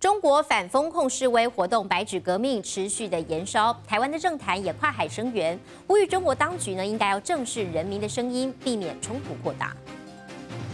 中国反封控示威活动“白纸革命”持续的延烧，台湾的政坛也跨海声援，呼吁中国当局呢应该要正视人民的声音，避免冲突扩大。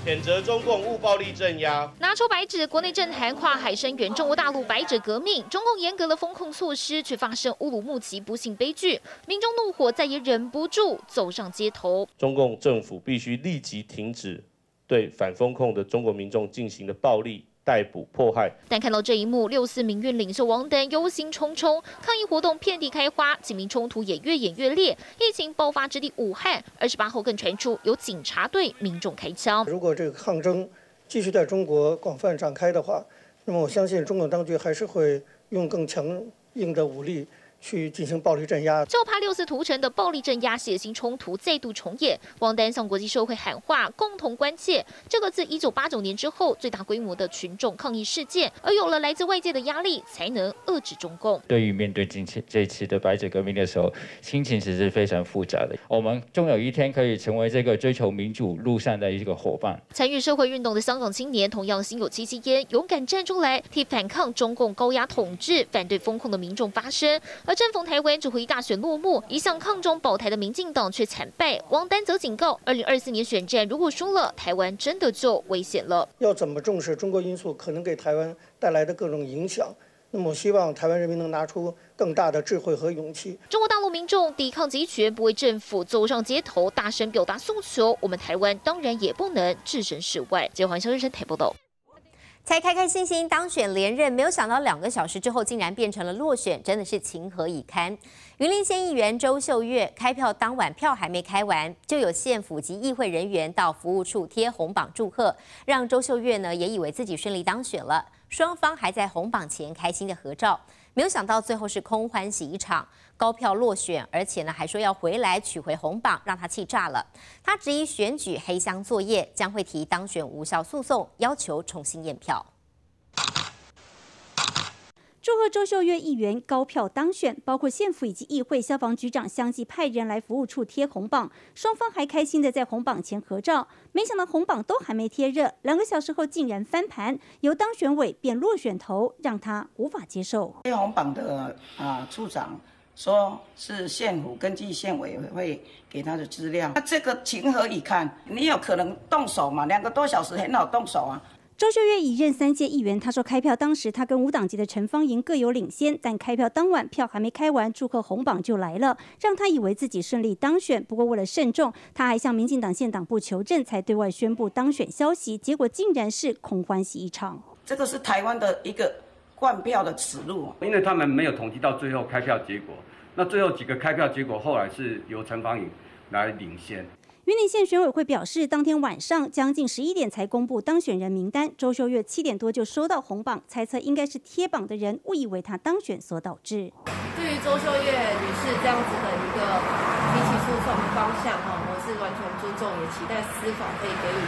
谴责中共误暴力镇压，拿出白纸，国内政坛跨海声援中国大陆“白纸革命”。中共严格的封控措施，却发生乌鲁木齐不幸悲剧，民众怒火再也忍不住走上街头。中共政府必须立即停止对反封控的中国民众进行的暴力。逮捕迫害，但看到这一幕，六四民运领袖王丹忧心忡忡，抗议活动遍地开花，警民冲突也越演越烈。疫情爆发之地武汉，二十八号更传出有警察对民众开枪。如果这个抗争继续在中国广泛展开的话，那么我相信中共当局还是会用更强硬的武力。去进行暴力镇压，就怕六四屠城的暴力镇压、血腥冲突再度重演。王丹向国际社会喊话，共同关切这个自一九八九年之后最大规模的群众抗议事件，而有了来自外界的压力，才能遏制中共。对于面对今次这次的白纸革命的时候，心情其实是非常复杂的。我们终有一天可以成为这个追求民主路上的一个伙伴。参与社会运动的香港青年同样心有戚戚焉，勇敢站出来替反抗中共高压统治、反对风控的民众发声。而正逢台湾主会大选落幕，一向抗中保台的民进党却惨败。王丹则警告，二零二四年选战如果输了，台湾真的就危险了。要怎么重视中国因素可能给台湾带来的各种影响？那么，我希望台湾人民能拿出更大的智慧和勇气。中国大陆民众抵抗集权，不为政府走上街头，大声表达诉求。我们台湾当然也不能置身事外。接环球日新台报道。才开开心心当选连任，没有想到两个小时之后竟然变成了落选，真的是情何以堪。云林县议员周秀月开票当晚票还没开完，就有县府及议会人员到服务处贴红榜祝贺，让周秀月呢也以为自己顺利当选了。双方还在红榜前开心的合照，没有想到最后是空欢喜一场。高票落选，而且呢还说要回来取回红榜，让他气炸了。他质疑选举黑箱作业，将会提当选无效诉讼，要求重新验票。祝贺周秀月议员高票当选，包括县府以及议会消防局长相继派人来服务处贴红榜，双方还开心的在红榜前合照。没想到红榜都还没贴热，两个小时后竟然翻盘，由当选委变落选头，让他无法接受。贴红榜的啊处长。说是县府根据县委会给他的资料，那这个情何以堪？你有可能动手吗？两个多小时很好动手啊。周秀月已任三届议员，他说开票当时他跟无党籍的陈芳莹各有领先，但开票当晚票还没开完，祝贺红榜就来了，让他以为自己顺利当选。不过为了慎重，他还向民进党县党部求证，才对外宣布当选消息，结果竟然是空欢喜一场。这个是台湾的一个。换票的耻辱，因为他们没有统计到最后开票结果。那最后几个开票结果，后来是由陈芳颖来领先。云林县选委会表示，当天晚上将近十一点才公布当选人名单。周秀月七点多就收到红榜，猜测应该是贴榜的人误以为他当选所导致。对于周秀月女士这样子的一个提起诉讼方向，哈，我是完全尊重，也期待司法可以给予。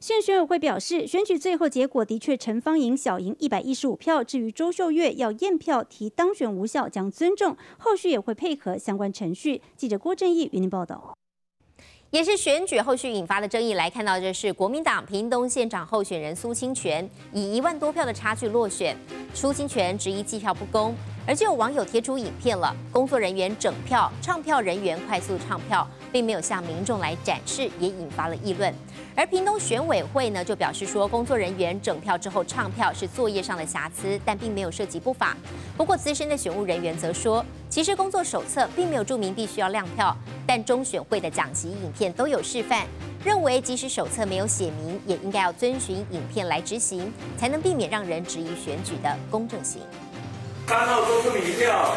县选委会表示，选举最后结果的确陈芳莹小赢一百一十五票。至于周秀月要验票提当选无效，将尊重，后续也会配合相关程序。记者郭正义与您报道。也是选举后续引发的争议，来看到这是国民党屏东县长候选人苏清泉以一万多票的差距落选。苏清泉质疑计票不公，而就有网友贴出影片了，工作人员整票，唱票人员快速唱票，并没有向民众来展示，也引发了议论。而屏东选委会呢，就表示说，工作人员整票之后唱票是作业上的瑕疵，但并没有涉及不法。不过资深的选务人员则说，其实工作手册并没有注明必须要亮票，但中选会的讲习影片都有示范，认为即使手册没有写明，也应该要遵循影片来执行，才能避免让人质疑选举的公正性。三号做出名票，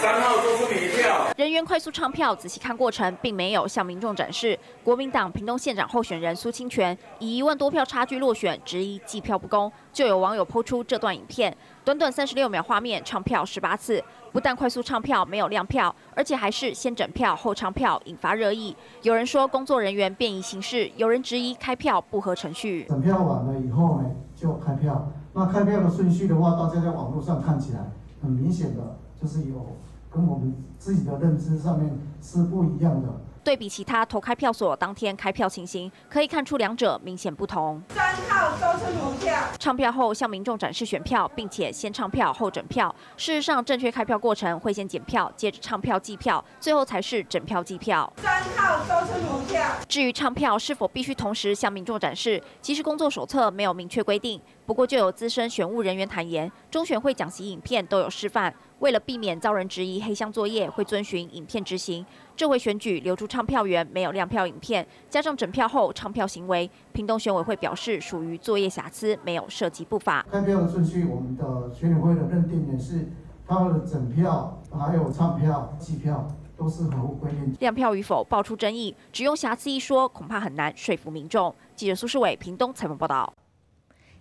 三号做出名票。人员快速唱票，仔细看过程，并没有向民众展示。国民党屏东县长候选人苏清泉以一万多票差距落选，质疑计票不公。就有网友抛出这段影片，短短三十六秒画面，唱票十八次，不但快速唱票没有亮票，而且还是先整票后唱票，引发热议。有人说工作人员便宜行事，有人质疑开票不合程序。整票完了以后呢，就开票。那开票的顺序的话，大家在网络上看起来很明显的，就是有跟我们自己的认知上面是不一样的。对比其他投开票所当天开票情形，可以看出两者明显不同。三号都是母票，唱票后向民众展示选票，并且先唱票后整票。事实上，正确开票过程会先检票，接着唱票计票，最后才是整票计票。三号收出名票。至于唱票是否必须同时向民众展示，其实工作手册没有明确规定。不过，就有资深选务人员坦言，中选会讲习影片都有示范。为了避免遭人质疑黑箱作业，会遵循影片执行。这回选举留出唱票员没有亮票影片，加上整票后唱票行为，屏东选委会表示属于作业瑕疵，没有涉及不法。开票的顺序，我们的选委会的认定也是，他的整票还有唱票、计票都是合乎规定。亮票与否爆出争议，只用瑕疵一说，恐怕很难说服民众。记者苏世伟，屏东采访报道。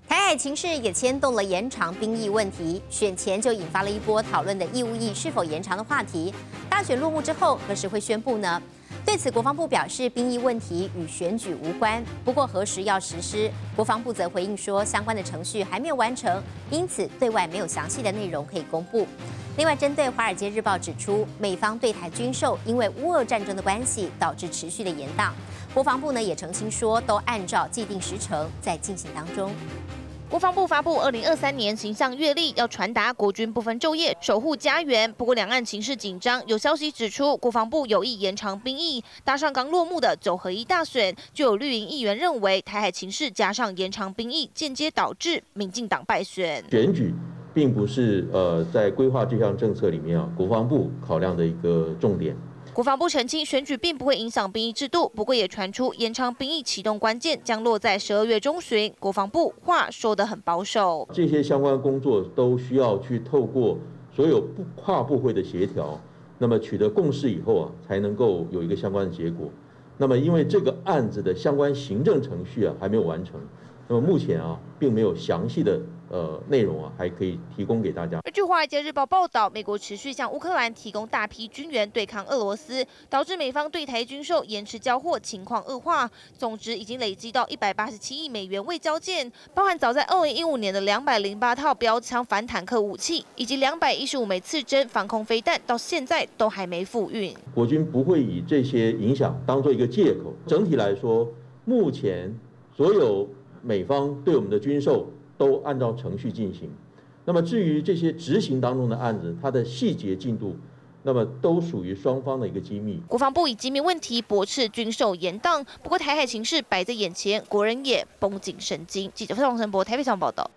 台海情势也牵动了延长兵役问题，选前就引发了一波讨论的义务役是否延长的话题。大选落幕之后，何时会宣布呢？对此，国防部表示，兵役问题与选举无关。不过，何时要实施，国防部则回应说，相关的程序还没有完成，因此对外没有详细的内容可以公布。另外，针对《华尔街日报》指出，美方对台军售因为乌俄战争的关系导致持续的延宕，国防部呢也澄清说，都按照既定时程在进行当中。国防部发布二零二三年形象月历，要传达国军不分昼夜守护家园。不过两岸情势紧张，有消息指出，国防部有意延长兵役，搭上刚落幕的九合一大选，就有绿营议员认为，台海情势加上延长兵役，间接导致民进党败选。选举并不是呃在规划这项政策里面啊，国防部考量的一个重点。国防部澄清，选举并不会影响兵役制度，不过也传出延长兵役启动关键将落在十二月中旬。国防部话说得很保守，这些相关工作都需要去透过所有部跨部会的协调，那么取得共识以后啊，才能够有一个相关的结果。那么因为这个案子的相关行政程序啊还没有完成，那么目前啊并没有详细的。呃，内容啊，还可以提供给大家。而据《华尔街日报》报道，美国持续向乌克兰提供大批军援对抗俄罗斯，导致美方对台军售延迟交货情况恶化，总值已经累积到一百八十七亿美元未交件，包含早在二零一五年的两百零八套标枪反坦克武器，以及两百一十五枚刺针防空飞弹，到现在都还没复运。国军不会以这些影响当做一个借口。整体来说，目前所有美方对我们的军售。都按照程序进行。那么至于这些执行当中的案子，它的细节进度，那么都属于双方的一个机密。国防部以机密问题驳斥军售延宕，不过台海形势摆在眼前，国人也绷紧神经。记者费鸿生博台北上报道。